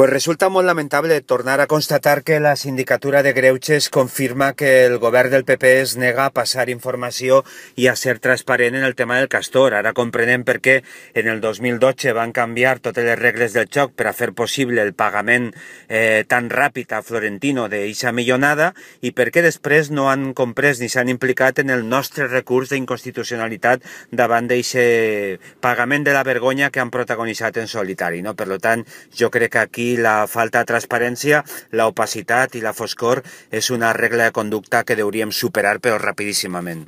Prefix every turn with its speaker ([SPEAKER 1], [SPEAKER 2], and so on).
[SPEAKER 1] Pues resulta molt lamentable tornar a constatar que la sindicatura de Greuges confirma que el govern del PP es nega a passar informació i a ser transparent en el tema del castor. Ara comprenem per què en el 2012 van canviar totes les regles del xoc per a fer possible el pagament eh, tan ràpid a Florentino d'eixa millonada i per què després no han comprès ni s'han implicat en el nostre recurs d'inconstitucionalitat davant d'eixe pagament de la vergonya que han protagonitzat en solitari. No? Per tant, jo crec que aquí la falta de transparència, la opacitat i la foscor és una regla de conducta que hauríem superar però rapidíssimament.